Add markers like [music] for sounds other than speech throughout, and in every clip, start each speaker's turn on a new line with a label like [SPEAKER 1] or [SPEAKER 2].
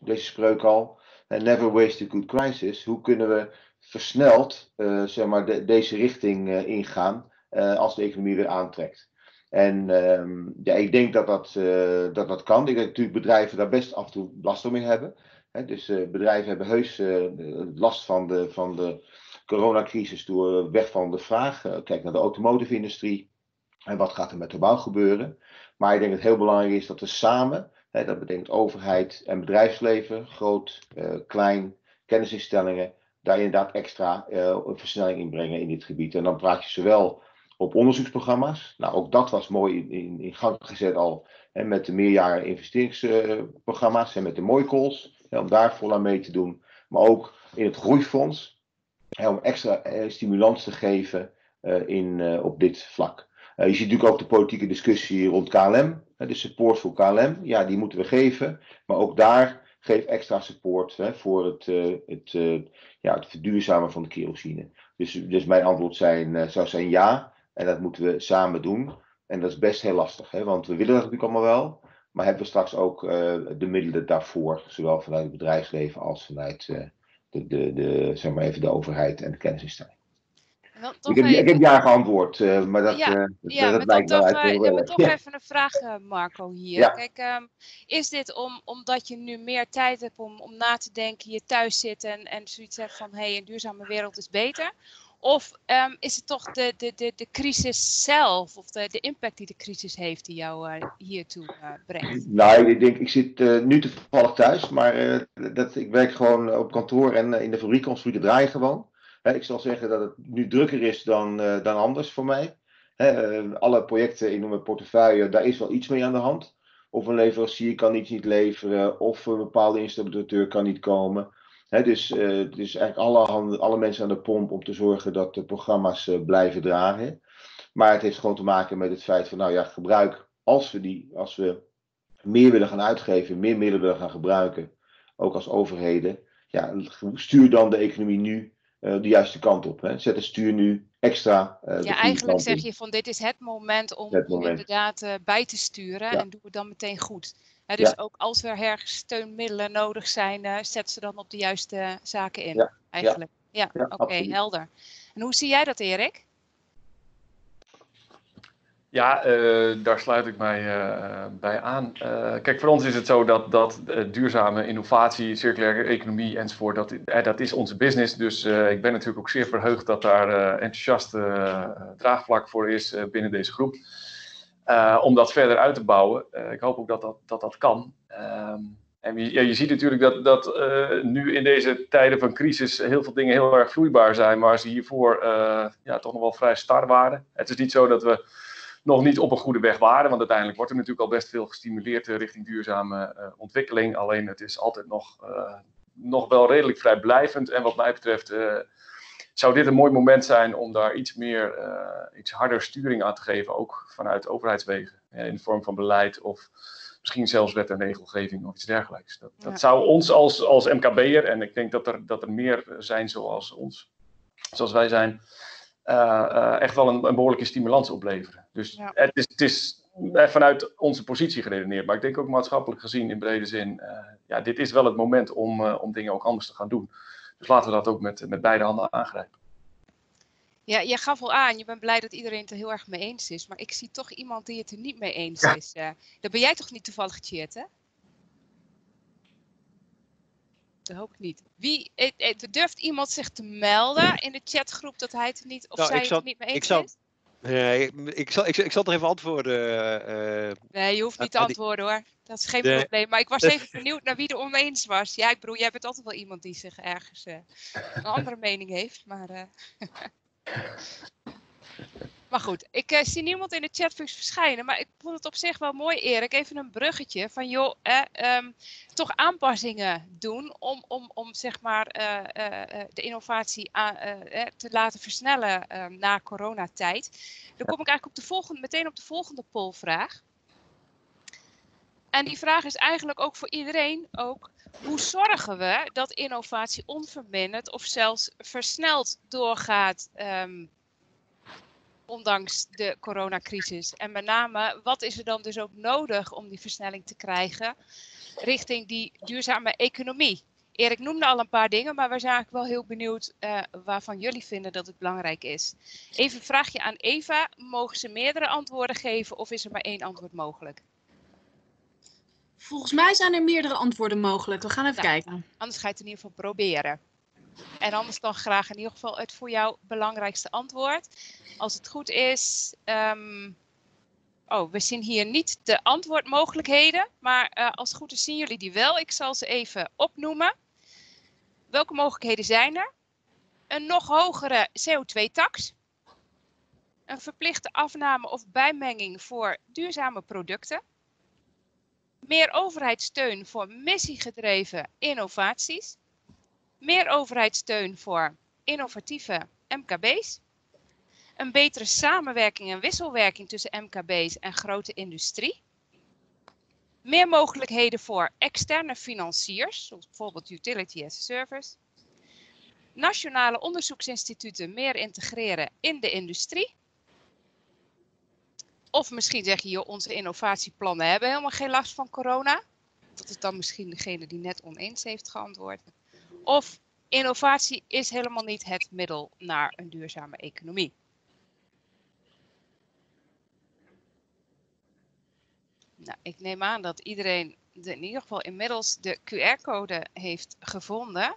[SPEAKER 1] deze spreuk al. never waste a good crisis. Hoe kunnen we versneld zeg maar deze richting ingaan als de economie weer aantrekt? En ehm, ja, ik denk dat dat, dat dat kan. Ik denk natuurlijk bedrijven daar best af en toe last mee hebben. dus bedrijven hebben heus last van de, van de coronacrisis door weg van de vraag. kijk naar de automotive-industrie. En wat gaat er met de bouw gebeuren? Maar ik denk dat het heel belangrijk is dat we samen, dat betekent overheid en bedrijfsleven, groot, uh, klein, kennisinstellingen, daar inderdaad extra uh, versnelling in brengen in dit gebied. En dan praat je zowel op onderzoeksprogramma's. Nou, ook dat was mooi in, in, gang gezet al hè, met de meerjaren investeringsprogramma's en met de mooicalls, om daar vol aan mee te doen. Maar ook in het groeifonds, om extra uh, stimulans te geven in, op dit vlak. Eh, je ziet natuurlijk ook de politieke discussie rond KLM. de support voor KLM, ja, die moeten we geven. Maar ook daar geef extra support voor het, uh, het, uh, ja, het verduurzamen van de kerosine. Dus, dus mijn antwoord zijn, zou zijn ja. En dat moeten we samen doen. En dat is best heel lastig, hè, want we willen dat natuurlijk allemaal wel. Maar hebben we straks ook de middelen daarvoor, zowel vanuit het bedrijfsleven als vanuit de, de, de, zeg maar even de overheid en de ik, heb, ik heb ja geantwoord, uh, maar dat, ja, uh, dat,
[SPEAKER 2] ja, dat lijkt wel uit uh, ja, maar toch [laughs] even een vraag, Marco, hier. Kijk, um, is dit om, omdat je nu meer tijd hebt om, om na te denken, je thuis zit en, en zoiets hebt van, hé, hey, een duurzame wereld is beter? Of um, is het toch de, de, de, de crisis zelf, of de, de impact die de crisis heeft, die jou hiertoe brengt? [clears throat]
[SPEAKER 1] Nou, ik denk, ik zit nu toevallig thuis, maar dat, ik werk gewoon op kantoor en in de fabriek, ons fabrieken draaien gewoon ik zal zeggen dat het nu drukker is dan, uh, dan anders voor mij. Uh, alle projecten in mijn portefeuille, daar is wel iets mee aan de hand. Of een leverancier kan iets niet leveren, of een bepaalde installateur kan niet komen. He, dus uh, is eigenlijk alle, alle mensen aan de pomp om te zorgen dat de programma's blijven dragen. Maar het heeft gewoon te maken met het feit van, nou ja, gebruik, als we, die, als we meer willen gaan uitgeven, meer middelen willen gaan gebruiken, ook als overheden, ja, stuur dan de economie nu de juiste kant op. Hè. Zet het stuur nu extra.
[SPEAKER 2] Uh, ja, eigenlijk zeg je van dit is het moment om, inderdaad uh, bij te sturen en doe het dan meteen goed. Hè, dus ook als er ergens steunmiddelen nodig zijn, zet ze dan op de juiste zaken in. Eigenlijk. Ja, oké, helder. En hoe zie jij dat, Erik?
[SPEAKER 3] Ja, uh, daar sluit ik mij uh, bij aan. Uh, kijk, voor ons is het zo dat, dat duurzame innovatie, circulaire economie enzovoort, dat, dat is onze business. Dus ik ben natuurlijk ook zeer verheugd dat daar enthousiast draagvlak voor is binnen deze groep. om dat verder uit te bouwen. ik hoop ook dat dat, dat, dat kan. Ehm, en je, ja, je ziet natuurlijk dat, dat nu in deze tijden van crisis heel veel dingen heel erg vloeibaar zijn, maar ze hiervoor ja, toch nog wel vrij star waren. Het is niet zo dat we nog niet op een goede weg waren. Want uiteindelijk wordt er natuurlijk al best veel gestimuleerd eh, richting duurzame eh, ontwikkeling. Alleen het is altijd nog, eh, nog wel redelijk vrijblijvend. En wat mij betreft zou dit een mooi moment zijn om daar iets meer, iets harder sturing aan te geven. Ook vanuit overheidswegen. in de vorm van beleid of misschien zelfs wet en regelgeving of iets dergelijks. Dat, dat zou ons als, als MKB'er, en ik denk dat er, dat er meer zijn zoals ons, zoals wij zijn, echt wel een, een behoorlijke stimulans opleveren. Dus het is, het is eh, vanuit onze positie geredeneerd. Maar ik denk ook maatschappelijk gezien in brede zin, uh, ja, dit is wel het moment om, uh, om dingen ook anders te gaan doen. Dus laten we dat ook met, met beide handen aangrijpen.
[SPEAKER 2] Ja, je gaf al aan, je bent blij dat iedereen het er heel erg mee eens is. Maar ik zie toch iemand die het er niet mee eens is. Uh, dat ben jij toch niet toevallig, Chat, hè? Dat hoop ik niet. Wie, durft iemand zich te melden in de chatgroep dat hij het niet of nou, zij het er niet mee eens ik zou, is?
[SPEAKER 4] Nee, ik zal, ik, ik zal toch even antwoorden.
[SPEAKER 2] Uh, nee, je hoeft niet te antwoorden hoor. Dat is geen probleem. Maar ik was [laughs] even benieuwd naar wie er oneens was. Ja, ik bedoel, jij bent altijd wel iemand die zich ergens uh, een andere mening heeft. Maar, uh... [laughs] Maar goed, ik uh, zie niemand in de chatbox verschijnen. Maar ik vond het op zich wel mooi, Erik. Even een bruggetje van, joh, eh, um, toch aanpassingen doen om, om, om zeg maar uh, de innovatie te laten versnellen ehm, na coronatijd. Dan kom ik eigenlijk op de volgende, meteen op de volgende polvraag. En die vraag is eigenlijk ook voor iedereen ook, hoe zorgen we dat innovatie onverminderd of zelfs versneld doorgaat um, ondanks de coronacrisis. En met name, wat is er dan dus ook nodig om die versnelling te krijgen richting die duurzame economie? Erik noemde al een paar dingen, maar we zijn eigenlijk wel heel benieuwd uh, waarvan jullie vinden dat het belangrijk is. Even een vraagje aan Eva. Mogen ze meerdere antwoorden geven of is er maar één antwoord mogelijk?
[SPEAKER 5] Volgens mij zijn er meerdere antwoorden mogelijk. We gaan even nou, kijken.
[SPEAKER 2] Anders ga je het in ieder geval proberen. En anders dan graag in ieder geval het voor jou belangrijkste antwoord. Als het goed is. Um, oh, we zien hier niet de antwoordmogelijkheden. Maar uh, als het goed is zien jullie die wel. Ik zal ze even opnoemen. Welke mogelijkheden zijn er? Een nog hogere CO2-tax. Een verplichte afname of bijmenging voor duurzame producten. Meer overheidssteun voor missiegedreven innovaties. Meer overheidssteun voor innovatieve MKB's. Een betere samenwerking en wisselwerking tussen MKB's en grote industrie. Meer mogelijkheden voor externe financiers, zoals bijvoorbeeld Utility as a Service. Nationale onderzoeksinstituten meer integreren in de industrie. Of misschien zeg je, joh, onze innovatieplannen hebben helemaal geen last van corona. Dat is dan misschien degene die net oneens heeft geantwoord. Of innovatie is helemaal niet het middel naar een duurzame economie. Nou, ik neem aan dat iedereen de, in ieder geval inmiddels de QR-code heeft gevonden.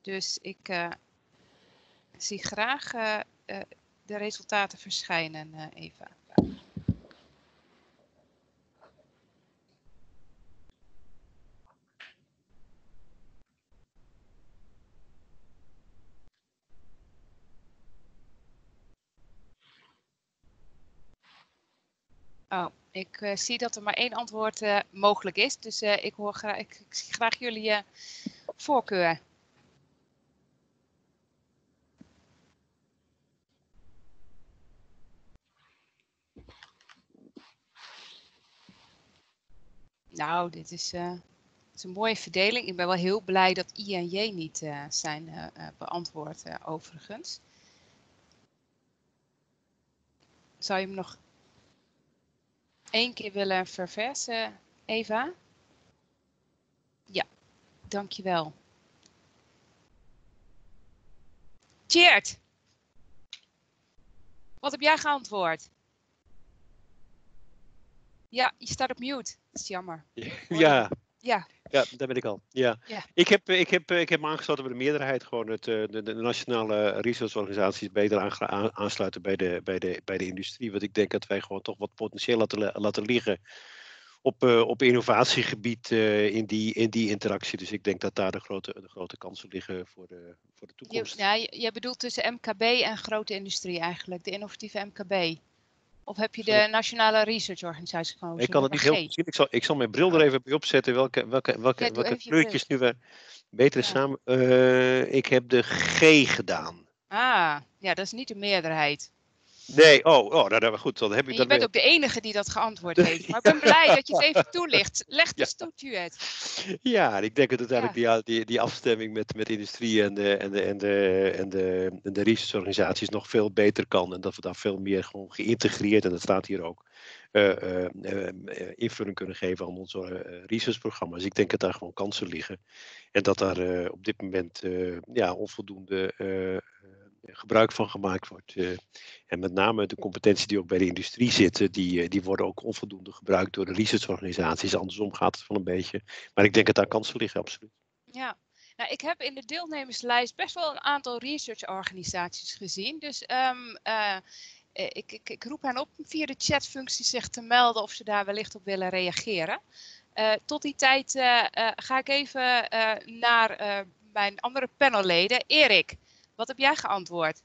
[SPEAKER 2] Dus ik uh, zie graag uh, uh, de resultaten verschijnen, Eva. Oh, ik uh, zie dat er maar één antwoord uh, mogelijk is. Dus uh, ik, hoor ik, ik, zie graag jullie voorkeur. Nou, dit is, is, een mooie verdeling. Ik ben wel heel blij dat I en J niet zijn beantwoord, overigens. Zou je hem nog één keer willen verversen, Eva? Ja, dankjewel. Tjeerd, wat heb jij geantwoord? Ja, je staat op mute. Dat is jammer. [laughs]
[SPEAKER 4] Ja.
[SPEAKER 2] Ja.
[SPEAKER 4] Ja, daar ben ik al. Ja.
[SPEAKER 2] ja.
[SPEAKER 4] Ik, heb, ik, heb, ik heb me aangesloten bij de meerderheid. Gewoon het, de, de nationale researchorganisaties beter aansluiten bij de, bij, de, bij de industrie. Want ik denk dat wij gewoon toch wat potentieel laten, laten liggen op, op innovatiegebied in, die, in die interactie. Dus ik denk dat daar de grote, de grote kansen liggen voor de, voor de toekomst.
[SPEAKER 2] Ja, jij bedoelt tussen MKB en grote industrie eigenlijk, de innovatieve MKB. Of heb je de Nationale Research Organisatie gekozen?
[SPEAKER 4] Ik kan het niet heel goed zien. Ik zal, ik zal mijn bril er even bij opzetten. Welke, welke, welke, ja, welke kleurtjes nu we beter ja. samen... Uh, ik heb de G gedaan.
[SPEAKER 2] Ah, ja, dat is niet de meerderheid.
[SPEAKER 4] Nee, oh, oh nou, nou goed. Dan heb ik
[SPEAKER 2] je bent ook de enige die dat geantwoord heeft. Maar ik ben blij dat je het even toelicht. Leg de ja. het.
[SPEAKER 4] Ja, ik denk dat uiteindelijk ja. die, die, die afstemming met, met industrie en de, en, de, en, de, en, de, en de researchorganisaties nog veel beter kan. En dat we daar veel meer gewoon geïntegreerd, en dat staat hier ook, uh, uh, invulling kunnen geven aan onze researchprogramma's. Ik denk dat daar gewoon kansen liggen. En dat daar op dit moment ja, onvoldoende gebruik van gemaakt wordt. Uh, en met name de competenties die ook bij de industrie zitten, die, uh, die worden ook onvoldoende gebruikt door de researchorganisaties. Andersom gaat het wel een beetje. Maar ik denk dat daar kansen liggen, absoluut.
[SPEAKER 2] Ja, nou, ik heb in de deelnemerslijst best wel een aantal researchorganisaties gezien. Dus uh, ik, ik, ik, roep hen op via de chatfunctie zich te melden of ze daar wellicht op willen reageren. tot die tijd ga ik even naar mijn andere panelleden. Erik, wat heb jij geantwoord?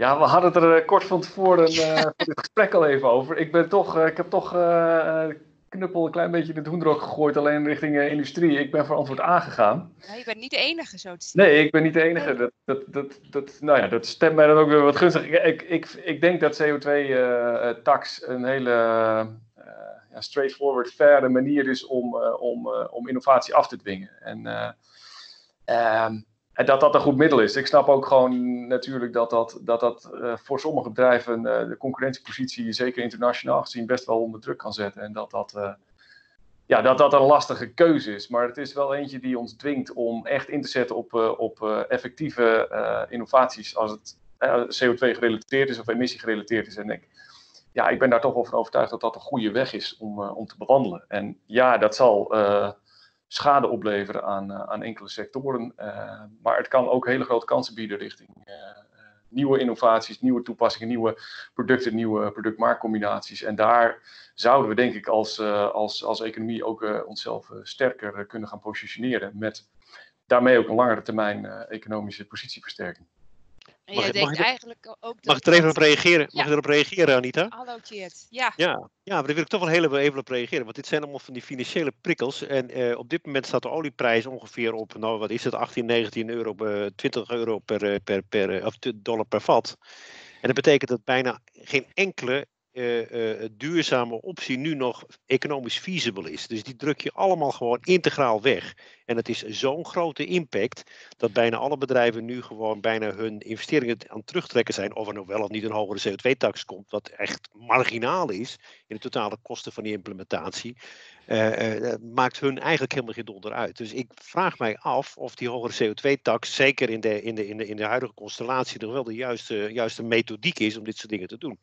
[SPEAKER 3] Ja, we hadden het er eh, kort van tevoren uh, [laughs] voor het gesprek al even over. Ik, ben toch, uh, ik heb toch uh, knuppel een klein beetje in het hoendrok gegooid, alleen richting industrie. Ik ben voor antwoord A gegaan.
[SPEAKER 2] Nee, je bent niet de enige zo te zien.
[SPEAKER 3] Nee, ik ben niet de enige. Dat, dat, dat, dat, nou ja, dat stemt mij dan ook weer wat gunstig. Ik, ik, ik denk dat CO2-tax een hele ja, straightforward, faire manier is om, om, om innovatie af te dwingen. En... Um, en dat dat een goed middel is. Ik snap ook gewoon natuurlijk dat dat, dat, dat uh, voor sommige bedrijven uh, de concurrentiepositie, zeker internationaal gezien, best wel onder druk kan zetten. En dat dat, uh, ja, dat, dat een lastige keuze is. Maar het is wel eentje die ons dwingt om echt in te zetten op, op effectieve innovaties als het CO2 gerelateerd is of emissie gerelateerd is. En ik, ja, ik ben daar toch wel van overtuigd dat dat een goede weg is om, om te bewandelen. En ja, dat zal schade opleveren aan, uh, aan enkele sectoren. Uh, maar het kan ook hele grote kansen bieden richting uh, nieuwe innovaties, nieuwe toepassingen, nieuwe producten, nieuwe productmarktcombinaties. En daar zouden we denk ik als, als, als economie ook onszelf sterker kunnen gaan positioneren. Met daarmee ook een langere termijn economische positieversterking.
[SPEAKER 2] En jij denkt
[SPEAKER 4] mag
[SPEAKER 2] eigenlijk ook
[SPEAKER 4] Mag ik er even op reageren? Mag ik erop reageren, Anita?
[SPEAKER 2] Hallo Tjeerd, ja.
[SPEAKER 4] Ja, ja, maar daar wil ik toch wel heel even op reageren. Want dit zijn allemaal van die financiële prikkels. En uh, op dit moment staat de olieprijs ongeveer op, nou wat is het, 18, 19 euro, uh, 20 euro per, per, per, of dollar per vat. En dat betekent dat bijna geen enkele uh, duurzame optie nu nog economisch feasible is. Dus die druk je allemaal gewoon integraal weg. En het is zo'n grote impact dat bijna alle bedrijven nu gewoon bijna hun investeringen aan terugtrekken zijn. Of er nog wel of niet een hogere CO2-tax komt, wat echt marginaal is in de totale kosten van die implementatie. Uh, maakt hun eigenlijk helemaal geen donder uit. Dus ik vraag mij af of die hogere CO2-tax, zeker in de, in, de, in, de, in de huidige constellatie, nog wel de juiste, juiste methodiek is om dit soort dingen te doen.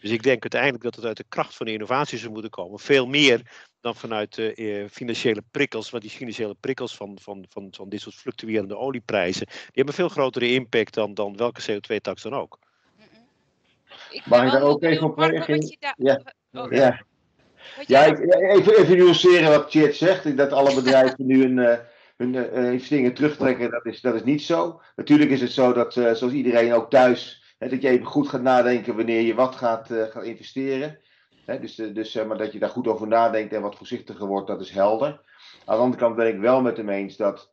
[SPEAKER 4] Dus ik denk uiteindelijk dat het uit de kracht van de innovatie zou moeten komen. Veel meer dan vanuit uh, financiële prikkels. Want die financiële prikkels van, van, van, van dit soort fluctuerende olieprijzen, die hebben veel grotere impact dan, dan welke CO2-tax dan ook.
[SPEAKER 1] Ik Mag ik daar ook even op reageren?
[SPEAKER 2] Ja.
[SPEAKER 1] Oh, ja. Ja, ik, even, even nuanceren wat Chet zegt. Dat alle bedrijven nu hun, uh, hun uh, investeringen terugtrekken, dat is, dat is niet zo. Natuurlijk is het zo dat, uh, zoals iedereen ook thuis, hè, dat je even goed gaat nadenken wanneer je wat gaat, gaat investeren. Hè, dus dus maar dat je daar goed over nadenkt en wat voorzichtiger wordt, dat is helder. Aan de andere kant ben ik wel met hem eens dat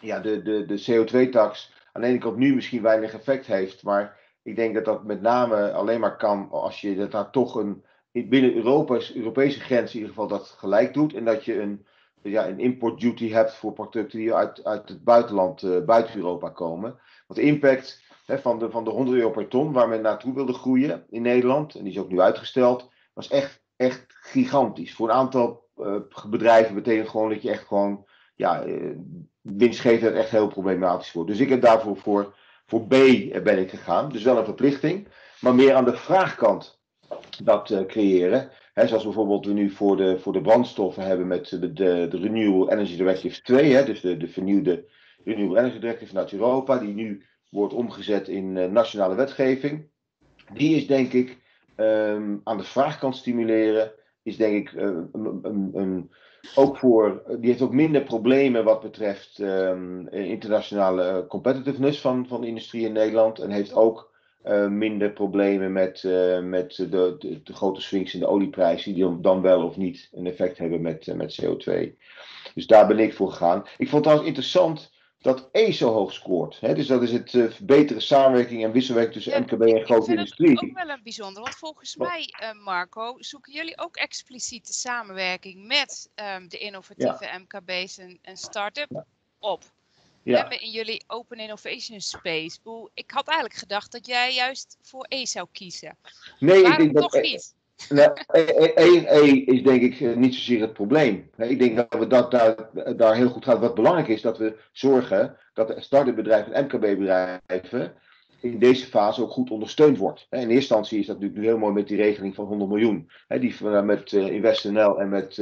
[SPEAKER 1] ja, de, de, de CO2-tax aan de ene kant nu misschien weinig effect heeft, maar ik denk dat dat met name alleen maar kan als je dat daar toch een binnen Europa's, Europese grens in ieder geval dat gelijk doet. En dat je een, ja, een import duty hebt voor producten die uit, uit het buitenland, uh, buiten Europa komen. Want de impact hè, van, de, van de 100 euro per ton waar men naartoe wilde groeien in Nederland, en die is ook nu uitgesteld, was echt, echt gigantisch. Voor een aantal uh, bedrijven betekent gewoon dat je echt gewoon, ja, uh, winstgevend echt heel problematisch wordt. Dus ik heb daarvoor voor, voor B ben ik gegaan. Dus wel een verplichting, maar meer aan de vraagkant dat uh, creëren. Zoals bijvoorbeeld we nu voor de, voor de brandstoffen hebben met de, de, Energy Directive 2, hè, dus de, de vernieuwde Renewable Energy Directive vanuit Europa, die nu wordt omgezet in uh, nationale wetgeving. Die is denk ik um, aan de vraagkant stimuleren, is denk ik een, ook voor, die heeft ook minder problemen wat betreft um, internationale competitiveness van, van de industrie in Nederland en heeft ook uh, minder problemen met, uh, met de, de, de, grote swings in de olieprijzen, die dan wel of niet een effect hebben met, uh, met CO2. Dus daar ben ik voor gegaan. Ik vond het trouwens interessant dat E zo hoog scoort. Hè? Dus dat is het verbeteren samenwerking en wisselwerking tussen ja, MKB en grote industrie.
[SPEAKER 2] Dat is ook wel een bijzonder, want volgens mij, Marco, zoeken jullie ook expliciete samenwerking met um, de innovatieve ja. MKB's en, en start-up ja. op ja. hebben in jullie Open Innovation Space. Ik had eigenlijk gedacht dat jij juist voor E zou kiezen.
[SPEAKER 1] Nee,
[SPEAKER 2] Waarom
[SPEAKER 1] ik denk
[SPEAKER 2] toch
[SPEAKER 1] dat,
[SPEAKER 2] niet?
[SPEAKER 1] Nou, E, e is denk ik niet zozeer het probleem. Ik denk dat we dat daar, daar heel goed gaan. Wat belangrijk is, dat we zorgen dat de start-up bedrijven en MKB-bedrijven in deze fase ook goed ondersteund wordt. In eerste instantie is dat natuurlijk nu heel mooi met die regeling van 100 miljoen. Die we met InvestNL en met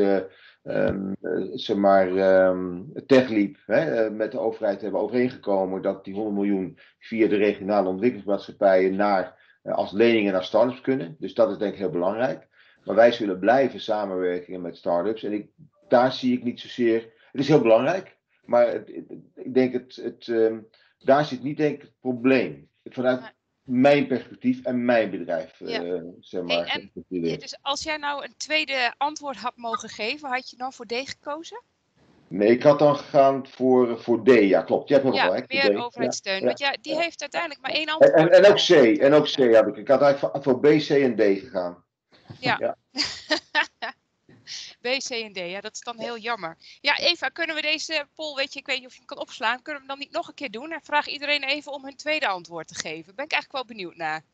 [SPEAKER 1] um, zeg maar, um, TechLeap hè, met de overheid hebben overeengekomen dat die 100 miljoen via de regionale ontwikkelingsmaatschappijen naar, uh, als leningen naar startups kunnen. Dus dat is denk ik heel belangrijk. Maar wij zullen blijven samenwerken met startups. En ik, daar zie ik niet zozeer. Het is heel belangrijk, maar ik denk het, het um, daar zit niet denk ik het probleem. Vanuit mijn perspectief en mijn bedrijf, ja. uh, zeg maar.
[SPEAKER 2] Hey, en, dus als jij nou een tweede antwoord had mogen geven, had je dan voor D gekozen?
[SPEAKER 1] Nee, ik had dan gegaan voor, voor D, ja klopt. Je hebt nog
[SPEAKER 2] ja,
[SPEAKER 1] gelijk.
[SPEAKER 2] meer overheidssteun. Ja, want ja, die heeft uiteindelijk maar één antwoord.
[SPEAKER 1] En, en, ook C, en ook C heb ik. Ik had eigenlijk voor B, C en D gegaan.
[SPEAKER 2] Ja. [laughs] B, C en D. Ja, dat is dan heel jammer. Ja, Eva, kunnen we deze poll, weet je, ik weet niet of je hem kan opslaan, kunnen we hem dan niet nog een keer doen? En vraag iedereen even om hun tweede antwoord te geven. Ben ik eigenlijk wel benieuwd naar.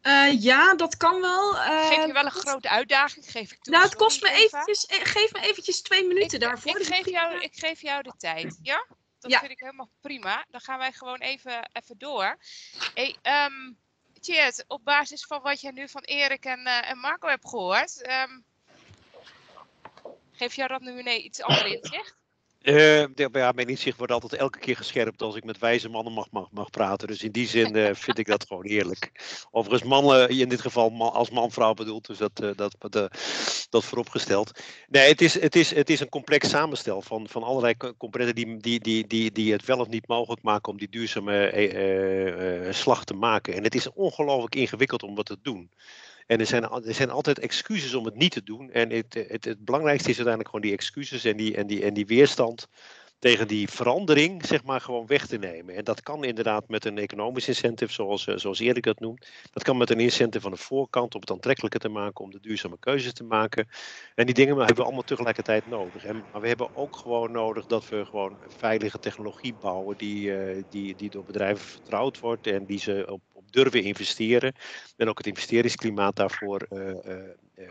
[SPEAKER 5] Eh, ja, dat kan wel. Uh,
[SPEAKER 2] geef je wel een grote uitdaging, geef ik toe.
[SPEAKER 5] Nou, het kost me eventjes, eh, geef me eventjes twee minuten
[SPEAKER 2] ik,
[SPEAKER 5] daarvoor.
[SPEAKER 2] Ik geef, jou, ik geef jou de tijd, ja? Dat
[SPEAKER 5] ja.
[SPEAKER 2] vind ik helemaal prima. Dan gaan wij gewoon even, even door. Hey, um, op basis van wat jij nu van Erik en, uh, en Marco hebt gehoord, um, dat nu nee, iets anders inzicht? [laughs]
[SPEAKER 4] Uh, ja, mijn inzicht wordt altijd elke keer gescherpt als ik met wijze mannen mag, mag, mag praten. Dus in die zin uh, [laughs] vind ik dat gewoon heerlijk. Overigens, mannen, in dit geval man, als man-vrouw bedoeld, dus dat, uh, dat, dat, dat vooropgesteld. Nee, het is, het is, het is een complex samenstel van, van allerlei componenten die, die, die, die, die het wel of niet mogelijk maken om die duurzame slag te maken. En het is ongelooflijk ingewikkeld om wat te doen. En er zijn, er zijn altijd excuses om het niet te doen. En het, het, het belangrijkste is uiteindelijk gewoon die excuses en die, en die, en die weerstand tegen die verandering, zeg maar, gewoon weg te nemen. En dat kan inderdaad met een economisch incentive, zoals, zoals Erik dat noemt. Dat kan met een incentive van de voorkant om het aantrekkelijker te maken, om de duurzame keuzes te maken. En die dingen hebben we allemaal tegelijkertijd nodig. En, maar we hebben ook gewoon nodig dat we gewoon veilige technologie bouwen die, uh, die, die door bedrijven vertrouwd wordt en die ze op durven investeren. En ook het investeringsklimaat daarvoor uh, uh,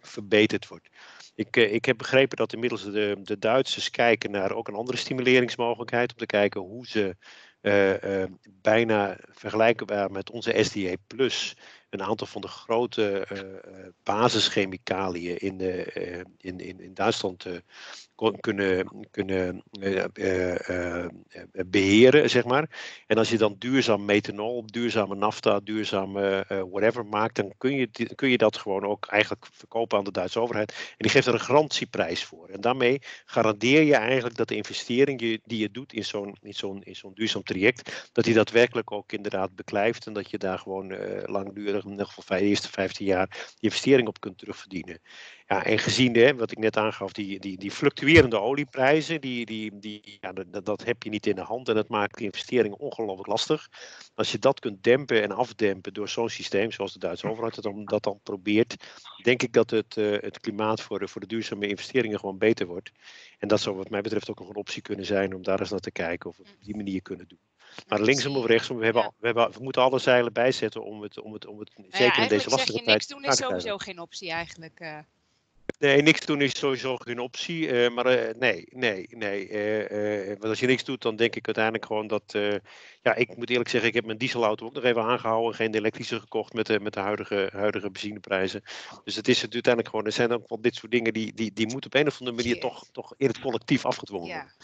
[SPEAKER 4] verbeterd wordt. Ik, ik heb begrepen dat inmiddels de, de Duitsers kijken naar ook een andere stimuleringsmogelijkheid. Om te kijken hoe ze bijna vergelijkbaar met onze SDA Plus een aantal van de grote uh, basischemicaliën in, de, in, in, in Duitsland kunnen, kunnen beheren, zeg maar. En als je dan duurzaam methanol, duurzame nafta, duurzame whatever maakt, dan kun je, kun je dat gewoon ook eigenlijk verkopen aan de Duitse overheid. En die geeft er een garantieprijs voor. En daarmee garandeer je eigenlijk dat de investering die je doet in zo'n zo'n zo'n duurzaam traject, dat die daadwerkelijk ook inderdaad beklijft en dat je daar gewoon langdurig, in ieder geval de eerste 15 jaar, die investering op kunt terugverdienen. Ja, en gezien hè, wat ik net aangaf, die, die, die fluctuerende olieprijzen, die, die, die, ja, dat, dat heb je niet in de hand en dat maakt investeringen ongelooflijk lastig. Als je dat kunt dempen en afdempen door zo'n systeem, zoals de Duitse overheid dat dan, dat dan probeert, denk ik dat het, uh, het klimaat voor de, voor de duurzame investeringen gewoon beter wordt. En dat zou wat mij betreft ook nog een optie kunnen zijn om daar eens naar te kijken of we op die manier kunnen doen. Maar linksom of rechtsom, we, hebben, we, hebben, we moeten alle zeilen bijzetten om het, om het, om het zeker
[SPEAKER 2] ja,
[SPEAKER 4] in deze lastige
[SPEAKER 2] je, niks doen is sowieso geen optie eigenlijk. Uh.
[SPEAKER 4] Nee, niks doen is sowieso geen optie. Uh, maar uh, nee, nee, nee. Uh, want als je niks doet, dan denk ik uiteindelijk gewoon dat. ja, ik moet eerlijk zeggen, ik heb mijn dieselauto ook nog even aangehouden. Geen elektrische gekocht met de, met de huidige, huidige benzineprijzen. Dus het is het uiteindelijk gewoon. Er zijn ook wel dit soort dingen die, die, die moeten op een of andere manier toch, toch in het collectief afgedwongen
[SPEAKER 2] ja.
[SPEAKER 4] worden.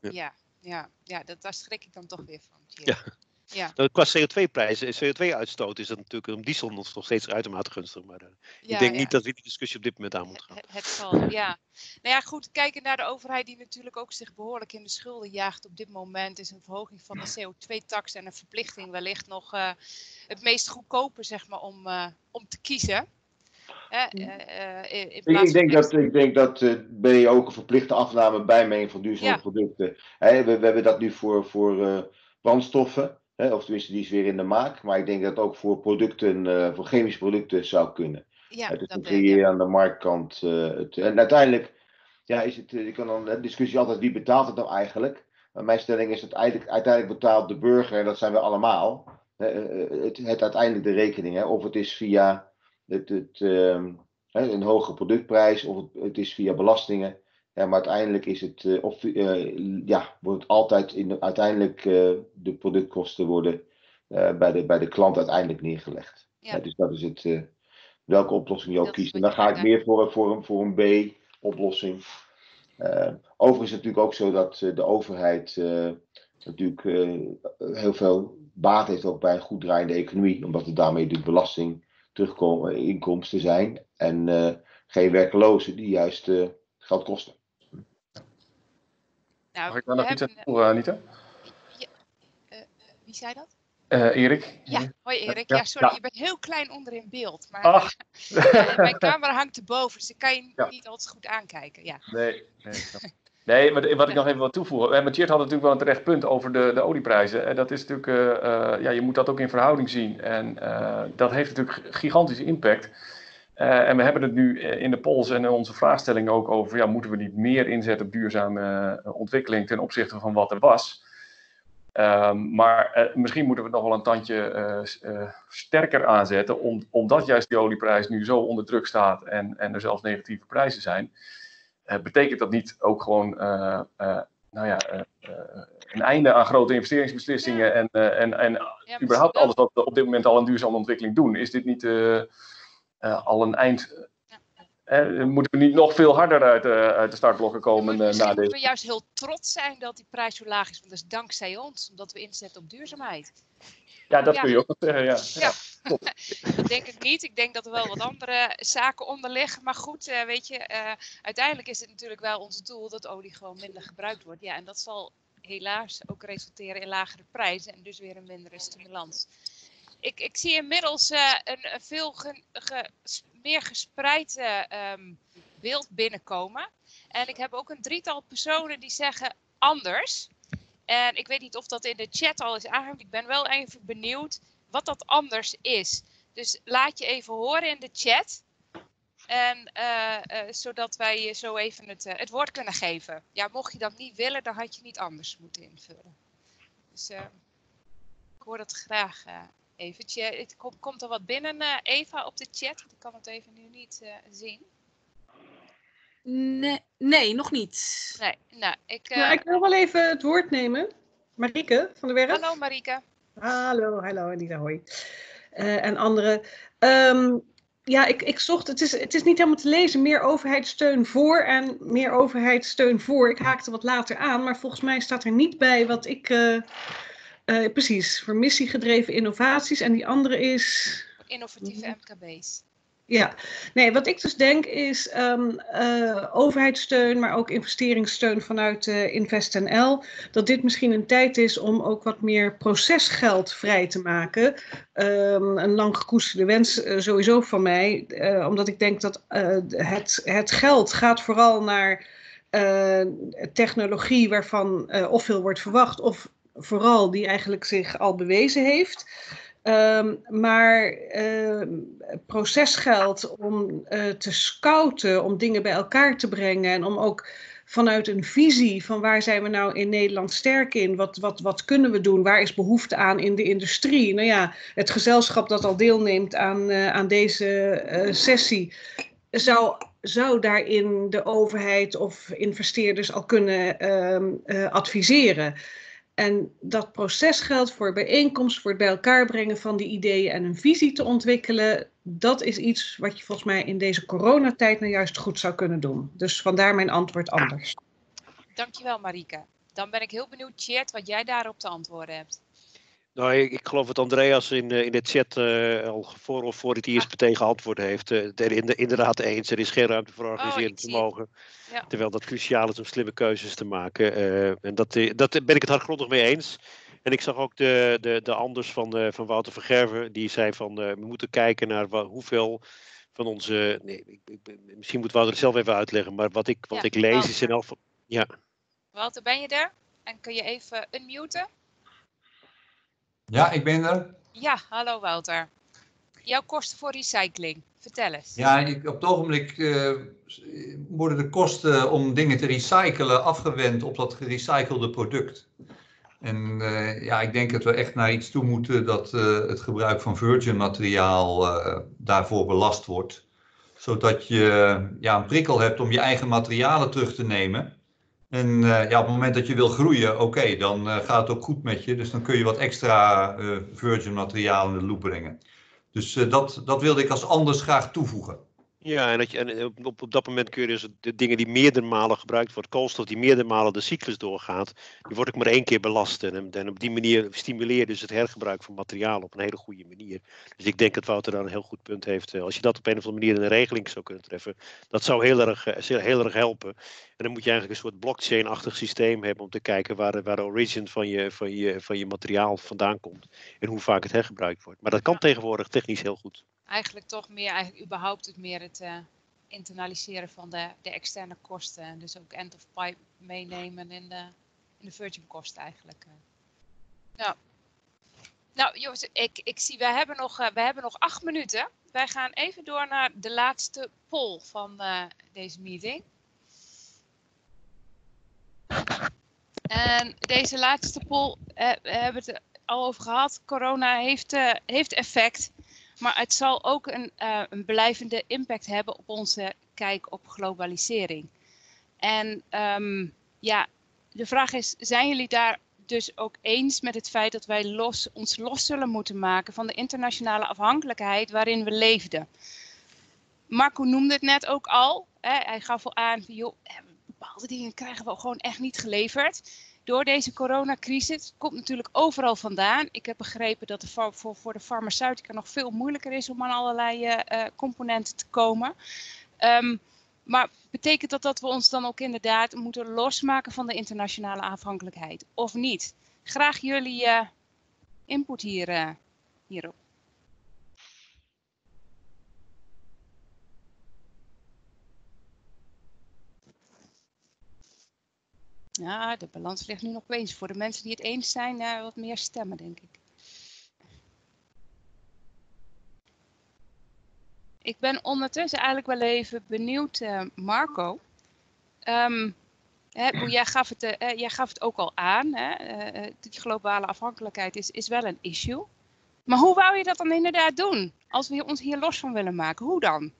[SPEAKER 2] Ja, ja, ja, ja, dat, daar schrik ik dan toch weer van.
[SPEAKER 4] Ja.
[SPEAKER 2] Ja.
[SPEAKER 4] Nou, qua CO2-prijzen, CO2-uitstoot is dat natuurlijk om diesel nog steeds uitermate gunstig. Maar uh,
[SPEAKER 2] Ja,
[SPEAKER 4] ik denk
[SPEAKER 2] ja.
[SPEAKER 4] niet dat we die discussie op dit moment aan moeten gaan.
[SPEAKER 2] Het, het zal, ja. Nou ja, goed, kijken naar de overheid die natuurlijk ook zich behoorlijk in de schulden jaagt op dit moment, is een verhoging van de CO2-tax en een verplichting wellicht nog eh, het meest goedkope, zeg maar, om, eh, om te kiezen. Hè, eh, eh, in
[SPEAKER 1] Ik, ik denk dat, ik denk dat eh, ben je ook een verplichte afname bijmenging van duurzame
[SPEAKER 2] Ja.
[SPEAKER 1] producten. Hè, we, we hebben dat nu voor, voor eh, brandstoffen, hè, of tenminste die is weer in de maak. Maar ik denk dat het ook voor producten, eh, voor chemische producten zou kunnen.
[SPEAKER 2] Ja, dat,
[SPEAKER 1] dan creëer je aan de marktkant. eh, het, en uiteindelijk ja, is het, eh, je kan dan de discussie altijd wie betaalt het nou eigenlijk. Maar mijn stelling is dat uiteindelijk, uiteindelijk betaalt de burger, en dat zijn we allemaal, het, het uiteindelijk de rekening. Hè. Of het is via het, het, ehm, een hogere productprijs, of het, het is via belastingen. Ja, maar uiteindelijk is het, eh, of, eh, ja, wordt het altijd in de, uiteindelijk eh, de productkosten worden bij, de, bij de klant uiteindelijk neergelegd.
[SPEAKER 2] Ja.
[SPEAKER 1] Ja, dus dat is het, welke oplossing je ook
[SPEAKER 2] Dat
[SPEAKER 1] kiest. En dan ga ik meer voor, een- voor, een, voor een B-oplossing. Overigens is het natuurlijk ook zo dat de overheid natuurlijk heel veel baat heeft ook bij een goed draaiende economie, omdat het daarmee natuurlijk belasting terugkomen, inkomsten zijn en geen werklozen die juist geld kosten.
[SPEAKER 2] Nou,
[SPEAKER 3] Mag ik daar nog iets aan
[SPEAKER 2] hebben,
[SPEAKER 3] toevoegen, Anita?
[SPEAKER 2] eh, wie zei dat?
[SPEAKER 3] Eh, Erik?
[SPEAKER 2] Ja, hoi Erik.
[SPEAKER 3] Ja,
[SPEAKER 2] Ja, sorry,
[SPEAKER 3] ja.
[SPEAKER 2] je bent heel klein onder in beeld. Maar
[SPEAKER 3] Ach.
[SPEAKER 2] eh, mijn camera hangt erboven, dus ik kan je
[SPEAKER 3] Ja.
[SPEAKER 2] niet altijd goed aankijken. Ja.
[SPEAKER 3] Nee, nee. Nee, maar wat ik nog even wil toevoegen. Eh, Mathieu had natuurlijk wel een terecht punt over de, de olieprijzen. En dat is natuurlijk, eh, eh, ja, je moet dat ook in verhouding zien. En eh, dat heeft natuurlijk gigantische impact. En we hebben het nu in de polls en in onze vraagstelling ook over, ja, moeten we niet meer inzetten op duurzame ontwikkeling ten opzichte van wat er was? Um, maar misschien moeten we het nog wel een tandje sterker aanzetten, om, omdat juist die olieprijs nu zo onder druk staat en, en er zelfs negatieve prijzen zijn. betekent dat niet ook gewoon nou ja, een einde aan grote investeringsbeslissingen en, en, en überhaupt alles wat we op dit moment al een duurzame ontwikkeling doen. Is dit niet al een eind? moeten we niet nog veel harder uit, uit de startblokken komen na
[SPEAKER 2] deze? moeten we juist heel trots zijn dat die prijs zo laag is, want dat is dankzij ons, omdat we inzetten op duurzaamheid.
[SPEAKER 3] Ja, dat kun je ook nog zeggen, ja. [laughs]
[SPEAKER 2] ja. [laughs] dat denk ik niet. Ik denk dat er wel wat andere zaken onder liggen. Maar goed, weet je, uiteindelijk is het natuurlijk wel ons doel dat olie gewoon minder gebruikt wordt. Ja, en dat zal helaas ook resulteren in lagere prijzen en dus weer een mindere stimulans. Ik, ik zie inmiddels uh, een, veel meer gespreid um, beeld binnenkomen. En ik heb ook een drietal personen die zeggen anders. En ik weet niet of dat in de chat al is aangegeven. Ik ben wel even benieuwd wat dat anders is. Dus laat je even horen in de chat. En uh, zodat wij je zo even het, het woord kunnen geven. Ja, mocht je dat niet willen, dan had je niet anders moeten invullen. Dus ik hoor dat graag eventje. Het komt, er wat binnen, Eva, op de chat? Ik kan het even nu niet zien.
[SPEAKER 5] Nee, nee, nog niet.
[SPEAKER 2] Nee, nou, ik...
[SPEAKER 6] Nou, ik wil wel even het woord nemen. Marieke van der Werf.
[SPEAKER 2] Hallo Marieke.
[SPEAKER 6] Hallo, hallo Anita, hoi. en anderen. Um, ja, ik, ik zocht, het is, het is niet helemaal te lezen, meer overheidssteun voor en meer overheidssteun voor. Ik haakte wat later aan, maar volgens mij staat er niet bij wat ik, uh, uh, precies, voor missiegedreven innovaties. En die andere is...
[SPEAKER 2] Innovatieve MKB's.
[SPEAKER 6] Ja, nee, wat ik dus denk is um, uh, overheidssteun, maar ook investeringssteun vanuit uh, InvestNL. Dat dit misschien een tijd is om ook wat meer procesgeld vrij te maken. Um, een lang gekoesterde wens uh, sowieso van mij, omdat ik denk dat het, het geld gaat vooral naar technologie waarvan of veel wordt verwacht, of vooral die eigenlijk zich al bewezen heeft. Um, maar uh, procesgeld om uh, te scouten, om dingen bij elkaar te brengen en om ook vanuit een visie van waar zijn we nou in Nederland sterk in, wat, wat, wat kunnen we doen, waar is behoefte aan in de industrie. Nou ja, het gezelschap dat al deelneemt aan, uh, aan deze sessie zou, zou daarin de overheid of investeerders al kunnen ehm, adviseren. En dat proces geldt voor bijeenkomst, voor het bij elkaar brengen van die ideeën en een visie te ontwikkelen. Dat is iets wat je volgens mij in deze coronatijd nou juist goed zou kunnen doen. Dus vandaar mijn antwoord anders.
[SPEAKER 2] Dankjewel Marike. Dan ben ik heel benieuwd, Chet, wat jij daarop te antwoorden hebt.
[SPEAKER 4] Nou, ik, ik, geloof dat Andreas in, in de chat uh, al voor of voor het ISPT ah. geantwoord heeft. Uh, er in de, inderdaad eens, er is geen ruimte voor organiserend oh, vermogen. Ja. Terwijl dat cruciaal is om slimme keuzes te maken. Uh, en dat, dat ben ik het hardgrondig mee eens. En ik zag ook de, de, de anders van, van Wouter van Gerven. Die zei van we moeten kijken naar hoeveel van onze. Nee, ik, ik, misschien moet Wouter het zelf even uitleggen. Maar wat ik, wat ja, ik lees Walter. is in elk geval. Ja.
[SPEAKER 2] Walter, ben je er? En kun je even unmuten?
[SPEAKER 7] Ja, ik ben er.
[SPEAKER 2] Ja, hallo Wouter. Jouw kosten voor recycling, vertel eens.
[SPEAKER 7] Ja, ik, op het ogenblik uh, worden de kosten om dingen te recyclen afgewend op dat gerecyclede product. En uh, ja, ik denk dat we echt naar iets toe moeten dat uh, het gebruik van virgin materiaal daarvoor belast wordt. Zodat je ja, een prikkel hebt om je eigen materialen terug te nemen. En uh, ja, op het moment dat je wil groeien, oké, dan uh, gaat het ook goed met je. Dus dan kun je wat extra uh, virgin materiaal in de loop brengen. Dus dat, dat wilde ik als anders graag toevoegen.
[SPEAKER 4] Ja, en, dat je, en op, op dat moment kun je dus de dingen die meerdere malen gebruikt wordt, koolstof die meerdere malen de cyclus doorgaat, die wordt ook maar één keer belast. En, en op die manier stimuleer je dus het hergebruik van materiaal op een hele goede manier. Dus ik denk dat Wouter daar een heel goed punt heeft. Als je dat op een of andere manier in een regeling zou kunnen treffen, dat zou heel erg, heel erg helpen. En dan moet je eigenlijk een soort blockchain-achtig systeem hebben om te kijken waar, waar de origin van je, van, je, van je materiaal vandaan komt en hoe vaak het hergebruikt wordt. Maar dat kan tegenwoordig technisch heel goed
[SPEAKER 2] eigenlijk toch meer, eigenlijk überhaupt het meer het uh, internaliseren van de, de externe kosten. En dus ook end of pipe meenemen in de, in de virgin kosten eigenlijk. Eh. Nou, nou jongens, ik, ik zie, we hebben, nog, uh, hebben nog acht minuten. Wij gaan even door naar de laatste poll van deze meeting. En deze laatste poll, uh, we hebben het al over gehad. Corona heeft, heeft effect. Maar het zal ook een, een blijvende impact hebben op onze kijk op globalisering. En um, ja, de vraag is, zijn jullie daar dus ook eens met het feit dat wij los, ons los zullen moeten maken van de internationale afhankelijkheid waarin we leefden? Marco noemde het net ook al. Hè, hij gaf al aan, joh, bepaalde dingen krijgen we gewoon echt niet geleverd. Door deze coronacrisis komt natuurlijk overal vandaan. Ik heb begrepen dat het voor, voor de farmaceutica nog veel moeilijker is om aan allerlei uh, componenten te komen. Um, maar betekent dat dat we ons dan ook inderdaad moeten losmaken van de internationale afhankelijkheid? Of niet? Graag jullie uh, input hier, hierop. Ja, de balans ligt nu nog eens. Voor de mensen die het eens zijn, uh, wat meer stemmen, denk ik. ik ben ondertussen eigenlijk wel even benieuwd, uh, Marco. Um, hè, [clears throat] jij, gaf het, uh, jij gaf het ook al aan. Hè? Die globale afhankelijkheid is, is wel een issue. Maar hoe wou je dat dan inderdaad doen? Als we ons hier los van willen maken, hoe dan?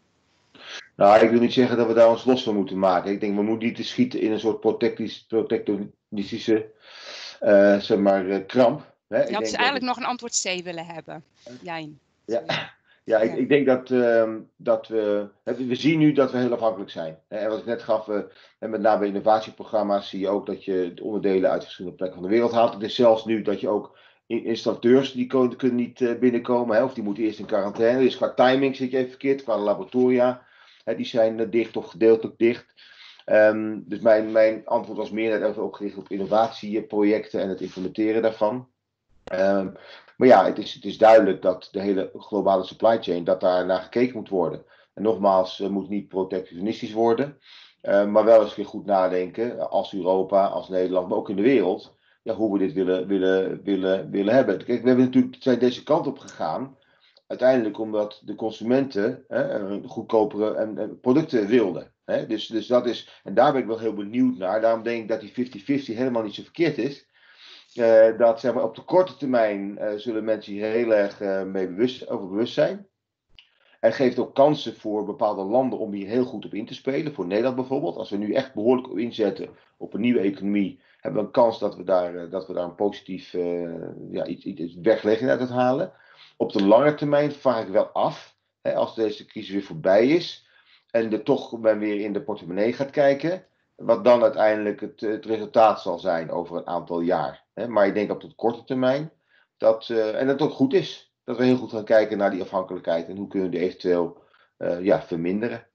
[SPEAKER 1] Nou, ik wil niet zeggen dat we daar ons los van moeten maken. Ik denk, we moeten niet te schieten in een soort protectionistische zeg maar, kramp. Hè?
[SPEAKER 2] Je had dus eigenlijk nog een antwoord C willen hebben. Jijn.
[SPEAKER 1] Ja. [laughs] Ja, ik, ik denk dat, uh, dat we. We zien nu dat we heel afhankelijk zijn. En wat ik net gaf, uh, en met name bij innovatieprogramma's zie je ook dat je de onderdelen uit verschillende plekken van de wereld haalt. Het is zelfs nu dat je ook installateurs die kunnen, kunnen niet uh, binnenkomen, hè, of die moeten eerst in quarantaine. Dus qua timing zit je even verkeerd, qua laboratoria. Die zijn dicht of gedeeltelijk dicht. Um, dus mijn, mijn antwoord was meer ook gericht op innovatieprojecten en het implementeren daarvan. Um, maar ja, het is, het is duidelijk dat de hele globale supply chain, dat daar naar gekeken moet worden. En nogmaals, het moet niet protectionistisch worden, uh, maar wel eens goed nadenken als Europa, als Nederland, maar ook in de wereld, ja, hoe we dit willen, willen, willen, willen hebben. Kijk, we hebben natuurlijk, zijn deze kant op gegaan, uiteindelijk omdat de consumenten hè, goedkopere en, producten wilden. Hè? Dus, dus dat is, en daar ben ik wel heel benieuwd naar. Daarom denk ik dat die 50-50 helemaal niet zo verkeerd is. Uh, dat zeg maar, op de korte termijn uh, zullen mensen hier heel erg uh, mee bewust, over bewust zijn. En geeft ook kansen voor bepaalde landen om hier heel goed op in te spelen. Voor Nederland bijvoorbeeld. Als we nu echt behoorlijk op inzetten op een nieuwe economie, hebben we een kans dat we daar, dat we daar een positief ja, iets, iets wegleggen uit het halen. Op de lange termijn vraag ik wel af, hè, als deze crisis weer voorbij is en er toch men weer in de portemonnee gaat kijken, wat dan uiteindelijk het, het resultaat zal zijn over een aantal jaar. Maar ik denk op de korte termijn dat, uh, en dat het ook goed is, dat we heel goed gaan kijken naar die afhankelijkheid en hoe kunnen we die eventueel uh, ja, verminderen.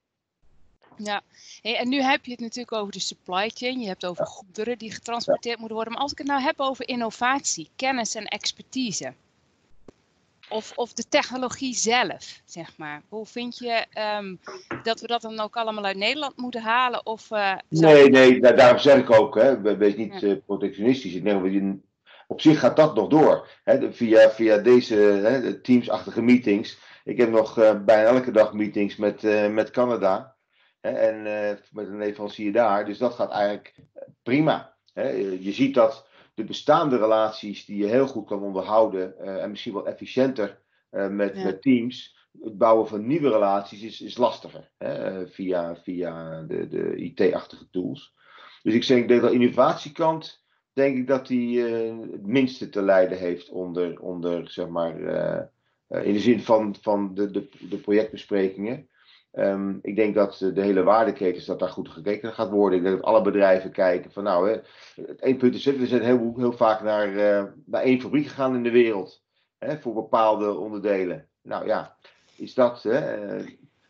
[SPEAKER 2] Ja, hey, en nu heb je het natuurlijk over de supply chain. Je hebt over goederen die getransporteerd moeten worden. Maar als ik het nou heb over innovatie, kennis en expertise. Of, of de technologie zelf, zeg maar. Hoe vind je um, dat we dat dan ook allemaal uit Nederland moeten halen? Of, uh,
[SPEAKER 1] nee, nee, daar, daarom zeg ik ook, hè, wees niet ja. uh, protectionistisch. Ik denk, dat op zich gaat dat nog door. Hè, via, via deze hè, teamsachtige meetings. Ik heb nog uh, bijna elke dag meetings met, met Canada. Hè, en met een leverancier daar. Dus dat gaat eigenlijk prima. Hè. Je ziet dat de bestaande relaties die je heel goed kan onderhouden uh, en misschien wel efficiënter uh, met, ja. met teams. Het bouwen van nieuwe relaties is, is lastiger hè, via, via de, de IT-achtige tools. Dus ik denk dat de innovatiekant, denk ik dat die het minste te lijden heeft onder, onder zeg maar, in de zin van, van de, de, de projectbesprekingen. Um, ik denk dat de hele waardeketens dat daar goed gekeken gaat worden. Ik denk dat alle bedrijven kijken van nou, hè, het één punt is, we zijn heel, heel vaak naar, uh, naar één fabriek gegaan in de wereld hè, voor bepaalde onderdelen. Nou ja, is dat, hè,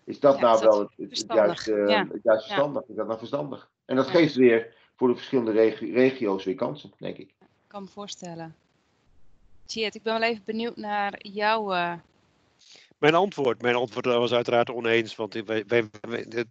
[SPEAKER 1] is dat ja, nou is wel het, juiste, ja. het juiste ja. standaard? Is dat nou verstandig? En dat geeft weer voor de verschillende regi regio's weer kansen, denk ik.
[SPEAKER 2] Ik kan me voorstellen. Tjeerd, ik ben wel even benieuwd naar jouw uh,
[SPEAKER 4] Mijn antwoord, mijn antwoord was uiteraard oneens, want wij, wij,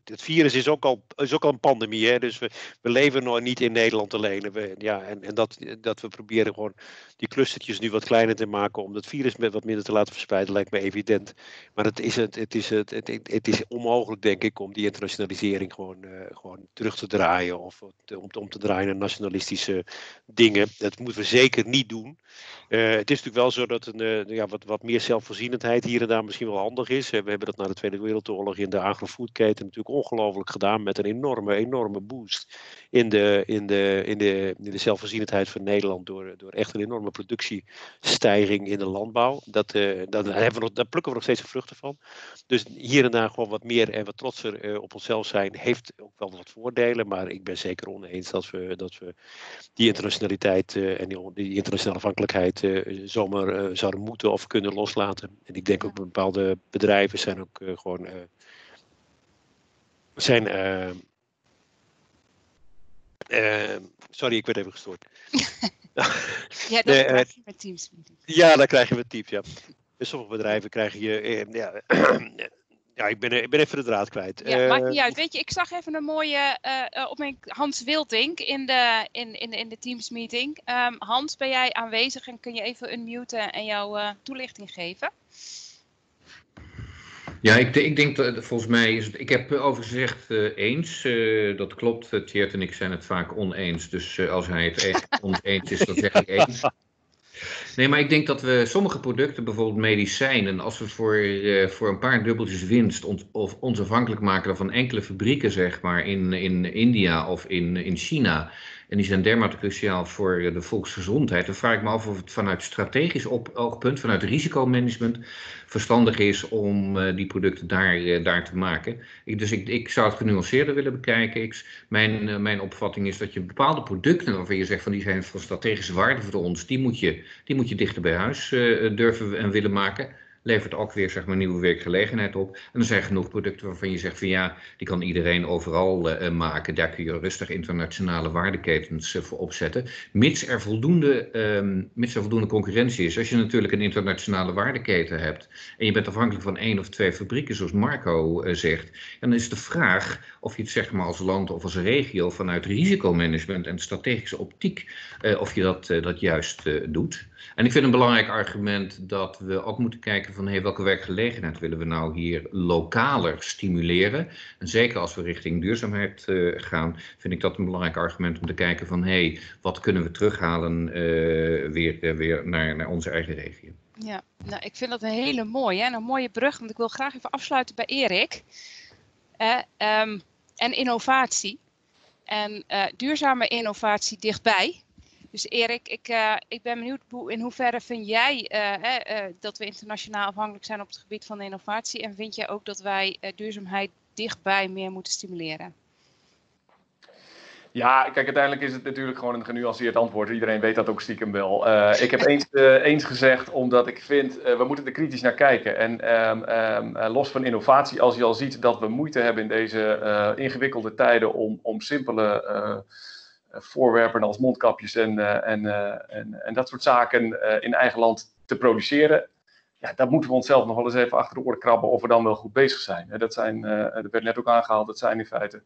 [SPEAKER 4] het virus is ook al, is ook al een pandemie, hè? dus we, we leven nog niet in Nederland alleen. We, ja, en en dat, dat we proberen gewoon die clustertjes nu wat kleiner te maken om het virus met wat minder te laten verspreiden, lijkt me evident. Maar het is, het, het is, het, het, het is onmogelijk, denk ik, om die internationalisering gewoon, uh, gewoon terug te draaien of om, om te draaien naar nationalistische dingen. Dat moeten we zeker niet doen. Uh, het is natuurlijk wel zo dat een uh, ja, wat, wat meer zelfvoorzienendheid hier en daar misschien wel handig is. We hebben dat na de Tweede Wereldoorlog in de agrofoodketen natuurlijk ongelooflijk gedaan met een enorme, enorme boost in de, in de, in de, in de zelfvoorzienendheid van Nederland door, door echt een enorme productiestijging in de landbouw. Dat, uh, dat, daar, hebben we nog, daar plukken we nog steeds de vruchten van. Dus hier en daar gewoon wat meer en wat trotser uh, op onszelf zijn, heeft ook wel wat voordelen. Maar ik ben zeker oneens dat we, dat we die internationaliteit uh, en die, die, internationale afhankelijkheid zomaar zouden moeten of kunnen loslaten. En ik denk ook bepaalde bedrijven zijn ook gewoon. zijn uh, sorry, ik werd even gestoord. [laughs]
[SPEAKER 2] ja, dat nee, krijg je met Teams.
[SPEAKER 4] Ja, dan krijg je met Teams, ja. In sommige bedrijven krijg je... Ja, [clears throat] ja, ik ben, ik ben even de draad kwijt.
[SPEAKER 2] Ja, uh, maakt niet uit. Weet je, ik zag even een mooie uh, opmerking. Hans Wildink in de, in, in, in de Teams meeting. Um, Hans, ben jij aanwezig en kun je even unmuten en jouw toelichting geven?
[SPEAKER 8] Ja, ik, ik denk dat volgens mij is het. Ik heb over gezegd uh, eens. Uh, dat klopt. Uh, Tjert en ik zijn het vaak oneens. Dus als hij het echt [laughs] oneens is, dan zeg ik eens. Nee, maar ik denk dat we sommige producten, bijvoorbeeld medicijnen, als we voor, voor een paar dubbeltjes winst ont, of ons afhankelijk maken van enkele fabrieken, zeg maar, in, in India of in, in China en die zijn dermate cruciaal voor de volksgezondheid. Dan vraag ik me af of het vanuit strategisch op, oogpunt, vanuit risicomanagement, verstandig is om uh, die producten daar, uh, daar te maken. Dus ik, ik zou het genuanceerder willen bekijken. Ik, mijn, mijn opvatting is dat je bepaalde producten waarvan je zegt van die zijn van strategische waarde voor ons, die moet je, die moet je dichter bij huis durven en willen maken levert ook weer zeg maar, nieuwe werkgelegenheid op. En er zijn genoeg producten waarvan je zegt van ja, die kan iedereen overal uh, maken. Daar kun je rustig internationale waardeketens uh, voor opzetten. Mits er, voldoende, um, mits er voldoende concurrentie is. Als je natuurlijk een internationale waardeketen hebt en je bent afhankelijk van één of twee fabrieken, zoals Marco zegt, dan is de vraag of je het zeg maar als land of als regio vanuit risicomanagement en strategische optiek, of je dat, dat juist doet. En ik vind een belangrijk argument dat we ook moeten kijken van hey, welke werkgelegenheid willen we nou hier lokaler stimuleren. En zeker als we richting duurzaamheid uh, gaan, vind ik dat een belangrijk argument om te kijken van hey, wat kunnen we terughalen uh, weer, uh, weer naar, naar onze eigen regio.
[SPEAKER 2] Ja, nou, ik vind dat een hele mooie en een mooie brug, want ik wil graag even afsluiten bij Erik. Um, en innovatie. En duurzame innovatie dichtbij. Dus Erik, ik, uh, ik ben benieuwd in hoeverre vind jij uh, uh, dat we internationaal afhankelijk zijn op het gebied van innovatie en vind jij ook dat wij duurzaamheid dichtbij meer moeten stimuleren?
[SPEAKER 3] Ja, kijk, uiteindelijk is het natuurlijk gewoon een genuanceerd antwoord. Iedereen weet dat ook stiekem wel. [laughs] ik heb eens, eens gezegd, omdat ik vind, we moeten er kritisch naar kijken. En um, um, los van innovatie, als je al ziet dat we moeite hebben in deze ingewikkelde tijden om, om simpele eh, voorwerpen als mondkapjes en, eh, en, eh, en, en, dat soort zaken in eigen land te produceren. Ja, daar moeten we onszelf nog wel eens even achter de oren krabben of we dan wel goed bezig zijn. Dat zijn, dat werd net ook aangehaald, dat zijn in feite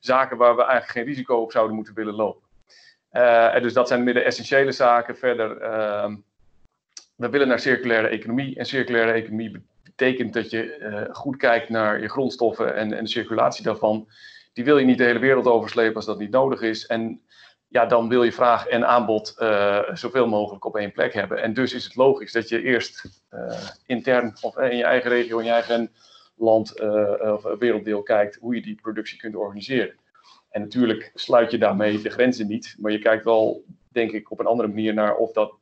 [SPEAKER 3] zaken waar we eigenlijk geen risico op zouden moeten willen lopen. en dus dat zijn de essentiële zaken. Verder, uh, we willen naar circulaire economie. En circulaire economie betekent dat je uh, goed kijkt naar je grondstoffen en, en de circulatie daarvan die wil je niet de hele wereld overslepen als dat niet nodig is. En ja, dan wil je vraag en aanbod uh, zoveel mogelijk op één plek hebben. En dus is het logisch dat je eerst uh, intern of in je eigen regio, in je eigen land of werelddeel kijkt hoe je die productie kunt organiseren. En natuurlijk sluit je daarmee de grenzen niet, maar je kijkt wel, denk ik, op een andere manier naar of dat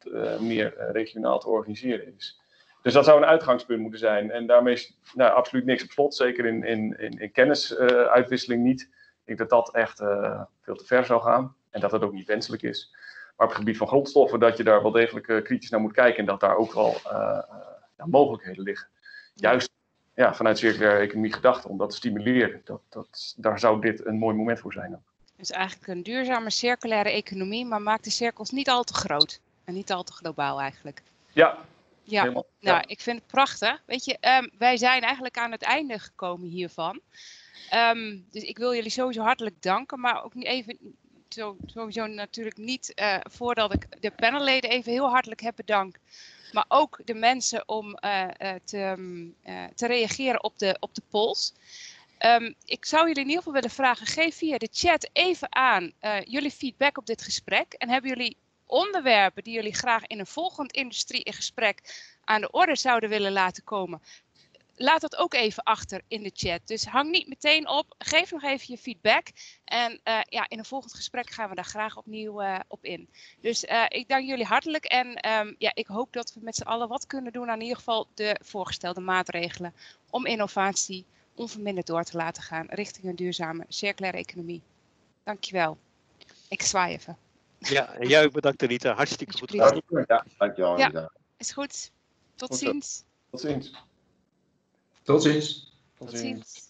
[SPEAKER 3] meer regionaal te organiseren is. Dus dat zou een uitgangspunt moeten zijn. En daarmee is nou, absoluut niks op slot, zeker in, in, in, in kennisuitwisseling niet. Ik denk dat dat echt uh, veel te ver zou gaan en dat dat ook niet wenselijk is. Maar op het gebied van grondstoffen, dat je daar wel degelijk uh, kritisch naar moet kijken en dat daar ook wel uh, mogelijkheden liggen. Juist ja, vanuit circulaire economie gedacht om dat te stimuleren. Dat, dat, daar zou dit een mooi moment voor zijn. Ook.
[SPEAKER 2] Dus eigenlijk een duurzame circulaire economie, maar maakt de cirkels niet al te groot en niet al te globaal eigenlijk.
[SPEAKER 3] Ja,
[SPEAKER 2] Ja,
[SPEAKER 3] Helemaal.
[SPEAKER 2] nou, ik vind het prachtig. Weet je, ehm, wij zijn eigenlijk aan het einde gekomen hiervan. Ehm, dus ik wil jullie sowieso hartelijk danken, maar ook niet even, zo, sowieso natuurlijk niet eh, voordat ik de panelleden even heel hartelijk heb bedankt. Maar ook de mensen om eh, eh, te, mm, eh, te reageren op de, op de polls. Ehm, ik zou jullie in ieder geval willen vragen, geef via de chat even aan jullie feedback op dit gesprek. En hebben jullie onderwerpen die jullie graag in een volgend industrie in gesprek aan de orde zouden willen laten komen? Laat dat ook even achter in de chat. Dus hang niet meteen op. Geef nog even je feedback. En eh, ja, in een volgend gesprek gaan we daar graag opnieuw eh, op in. Dus eh, ik dank jullie hartelijk. En ehm, ja, ik hoop dat we met z'n allen wat kunnen doen aan in ieder geval de voorgestelde maatregelen. Om innovatie onverminderd door te laten gaan richting een duurzame circulaire economie. Dankjewel. Ik zwaai even.
[SPEAKER 4] Ja, en jij ook bedankt Anita. Hartstikke goed gedaan.
[SPEAKER 1] Ja, dankjewel.
[SPEAKER 2] Ja. Is goed. Tot ziens.
[SPEAKER 3] Tot ziens.
[SPEAKER 7] Tot ziens.
[SPEAKER 3] Tot
[SPEAKER 2] ziens.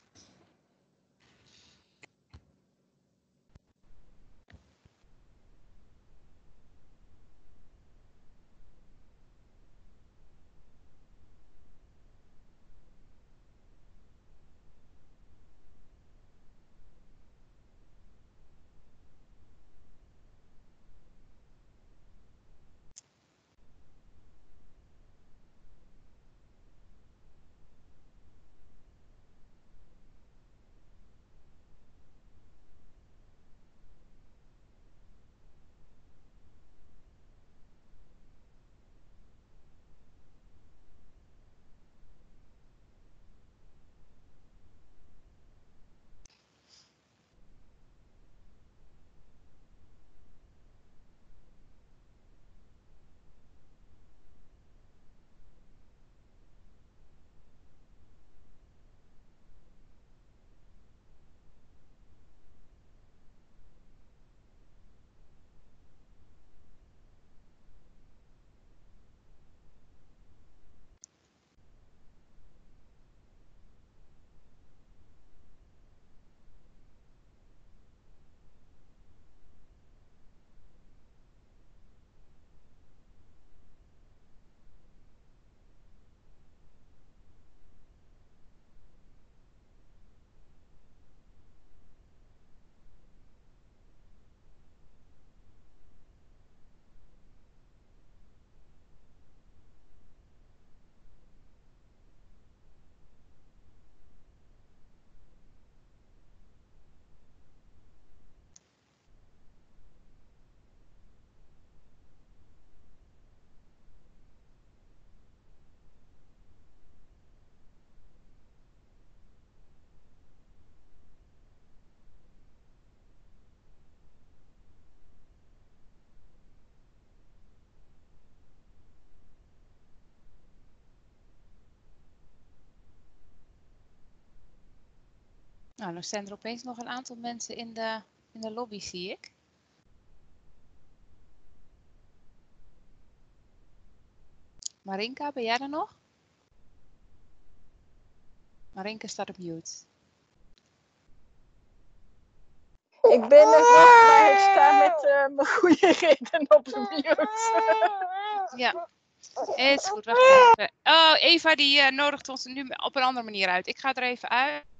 [SPEAKER 2] Nou, dan zijn er opeens nog een aantal mensen in de, in de lobby, zie ik. Marinka, ben jij er nog? Marinka staat op mute.
[SPEAKER 9] Ik ben er nog, maar ik sta met eh, mijn goede reden op de mute.
[SPEAKER 2] Ja, is goed. Wacht even. Oh, Eva die eh, nodigt ons nu op een andere manier uit. Ik ga er even uit.